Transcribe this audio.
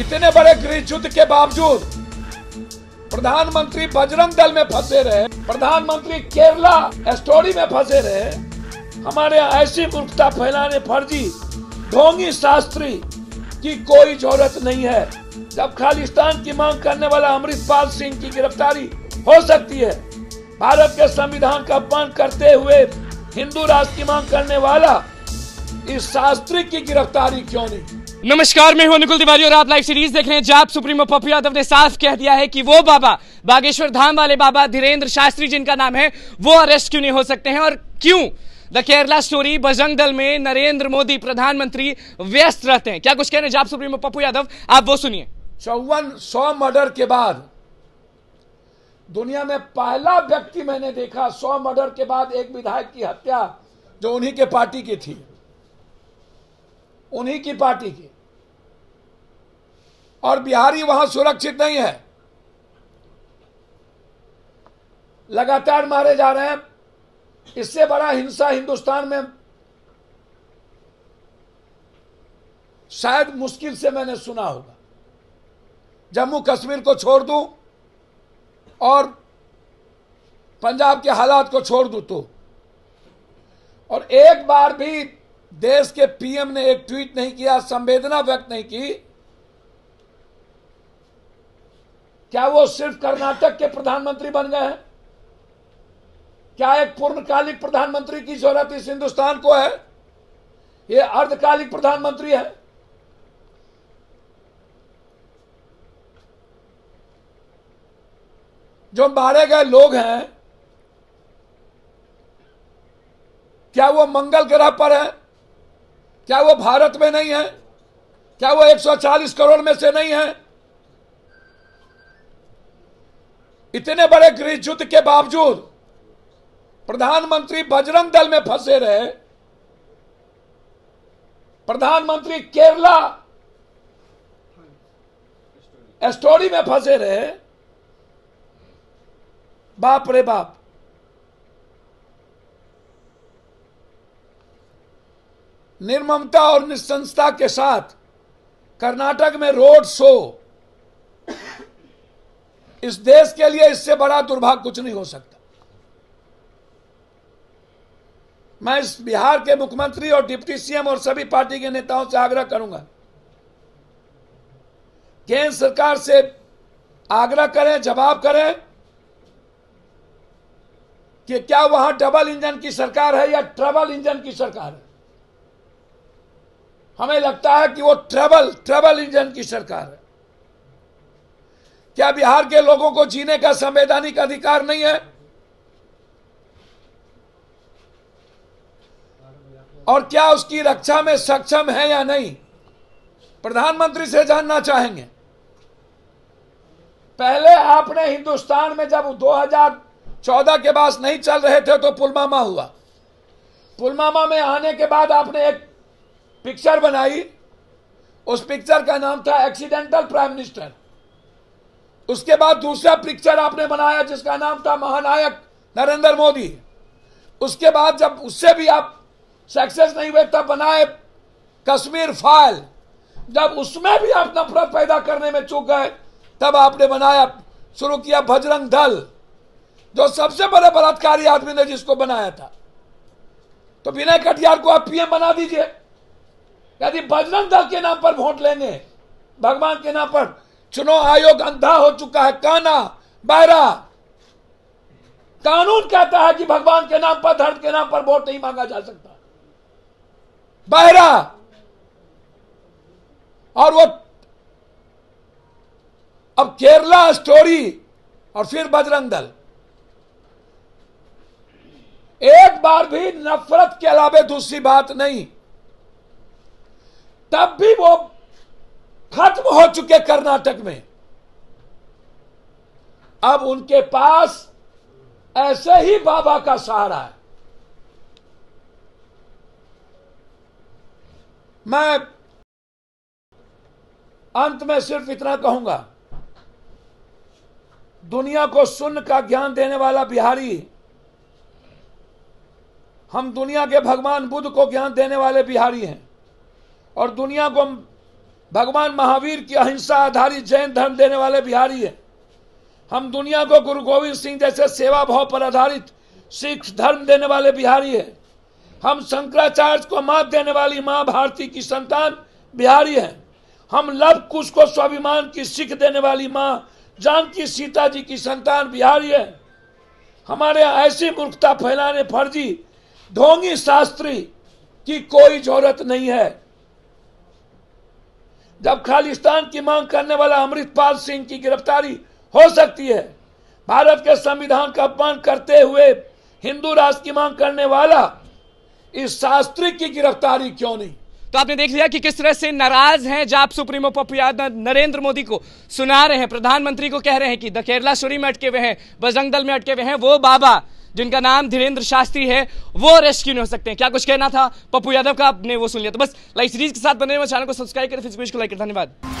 इतने बड़े गृह युद्ध के बावजूद प्रधानमंत्री बजरंग दल में फंसे रहे, प्रधानमंत्री केरला स्टोरी में फंसे रहे, हमारे यहाँ ऐसी मूर्खता फैलाने फर्जी, ढोंगी शास्त्री की कोई ज़रूरत नहीं है। जब खालिस्तान की मांग करने वाला अमृतपाल सिंह की गिरफ्तारी हो सकती है, भारत के संविधान का अपमान करते हुए हिंदू राष्ट्र की मांग करने वाला इस शास्त्री की गिरफ्तारी क्यों नहीं? नमस्कार, मैं हूँ अनुकुल तिवारी और आप लाइव सीरीज़ देख रहे हैं जाप सुप्रीमो पप्पू यादव ने साफ़ कह दिया है कि वो बाबा, बागेश्वर धाम वाले बाबा धीरेन्द्र शास्त्री जिनका नाम है, वो अरेस्ट क्यों नहीं हो सकते हैं और क्यों? द केरला स्टोरी बजरंग दल में नरेंद्र मोदी प्रधानमंत्री व्यस्त रहते हैं। क्या कुछ कह रहे हैं जाप सुप्रीमो पप्पू यादव? आप वो सुनिए। चौवन सौ मर्डर के बाद, दुनिया में पहला व्यक्ति मैंने देखा सौ मर्डर के बाद एक विधायक की हत्या जो उन्हीं के पार्टी की थी। उन्हीं की पार्टी की। और बिहारी वहाँ सुरक्षित नहीं है। लगातार मारे जा रहे हैं। इससे बड़ा हिंसा हिंदुस्तान में शायद मुश्किल से मैंने सुना होगा। जम्मू कश्मीर को छोड़ दूँ और पंजाब के हालात को छोड़ दूँ तो। और एक बार भी देश के पीएम ने एक ट्वीट नहीं किया, संवेदना व्यक्त नहीं की। क्या वो सिर्फ़ कर्नाटक के प्रधानमंत्री बन गए हैं? क्या एक पूर्णकालिक प्रधानमंत्री की ज़रूरत इस हिंदुस्तान को है? ये अर्धकालिक प्रधानमंत्री है। जो मारे गए लोग हैं, क्या वो मंगल ग्रह पर है? क्या वो भारत में नहीं है? क्या वो 140 करोड़ में से नहीं है? इतने बड़े गृह युद्ध के बावजूद प्रधानमंत्री बजरंग दल में फंसे रहे। प्रधानमंत्री केरला स्टोरी में फंसे रहे। बाप रे बाप। निर्ममता और निस्संसता के साथ कर्नाटक में रोड शो। इस देश के लिए इससे बड़ा दुर्भाग्य कुछ नहीं हो सकता। मैं इस बिहार के मुख्यमंत्री और डिप्टी सीएम और सभी पार्टी के नेताओं से आग्रह करूँगा केंद्र सरकार से आग्रह करें, जवाब करें कि क्या वहाँ डबल इंजन की सरकार है या ट्रबल इंजन की सरकार है। हमें लगता है कि वो ट्रबल ट्रबल इंजन की सरकार है। क्या बिहार के लोगों को जीने का संवैधानिक अधिकार नहीं है? और क्या उसकी रक्षा में सक्षम है या नहीं? प्रधानमंत्री से जानना चाहेंगे। पहले आपने हिंदुस्तान में जब 2014 के बाद नहीं चल रहे थे तो पुलवामा हुआ। पुलवामा में आने के बाद आपने एक पिक्चर बनाई। उस पिक्चर का नाम था एक्सीडेंटल प्राइम मिनिस्टर उसके बाद दूसरा पिक्चर आपने बनाया जिसका नाम था महानायक नरेंद्र मोदी। उसके बाद जब उससे भी आप सक्सेस नहीं हुए, तब बनाए कश्मीर फ़ाइल जब उसमें भी आप नफरत पैदा करने में चूक गए, तब आपने बनाया, शुरू किया भजरंग दल, जो सबसे बड़े बलात्कारी आदमी ने जिसको बनाया था। तो विनय कटियार को आप पीएम बना दीजिए। यदि बजरंग दल के नाम पर वोट लेंगे भगवान के नाम पर चुनाव आयोग अंधा हो चुका है, काना बहरा कानून कहता है कि भगवान के नाम पर, धर्म के नाम पर वोट नहीं मांगा जा सकता। बहरा और वो अब केरला स्टोरी और फिर बजरंग दल। एक बार भी नफरत के अलावे दूसरी बात नहीं। तब भी वो खत्म हो चुके कर्नाटक में। अब उनके पास ऐसे ही बाबा का सहारा है। मैं अंत में सिर्फ़ इतना कहूँगा, दुनिया को शून्य का ज्ञान देने वाला बिहारी, हम दुनिया के भगवान बुद्ध को ज्ञान देने वाले बिहारी हैं। और दुनिया को भगवान महावीर की अहिंसा आधारित जैन धर्म देने वाले बिहारी है। हम दुनिया को गुरु गोविंद सिंह जैसे सेवा भाव पर आधारित सिख धर्म देने वाले बिहारी है। हम शंकराचार्य को मात देने वाली माँ भारती की संतान बिहारी है। हम लव कुश को स्वाभिमान की सिख देने वाली माँ जानकी सीता जी की संतान बिहारी है। हमारे ऐसी मूर्खता फैलाने फर्जी ढोंगी शास्त्री की कोई ज़रूरत नहीं है। जब खालिस्तान की मांग करने वाला अमृतपाल सिंह की गिरफ्तारी हो सकती है, भारत के संविधान का अपमान करते हुए हिंदू राष्ट्र की मांग करने वाला इस शास्त्री की गिरफ्तारी क्यों नहीं? तो आपने देख लिया कि किस तरह से नाराज़ हैं जाप सुप्रीमो पप्पू यादव नरेंद्र मोदी को सुना रहे हैं, प्रधानमंत्री को कह रहे हैं कि द केरला स्टोरी में अटके हुए हैं, बजरंग दल में अटके हुए हैं, वो बाबा जिनका नाम धीरेन्द्र शास्त्री है, वो रेस्क्यू नहीं हो सकते हैं। क्या कुछ कहना था? पप्पू यादव का आपने वो सुन लिया। तो बस लाइक सीरीज़ के साथ बने हुए चैनल को सब्सक्राइब करें फेसबुक को लाइक करें। धन्यवाद।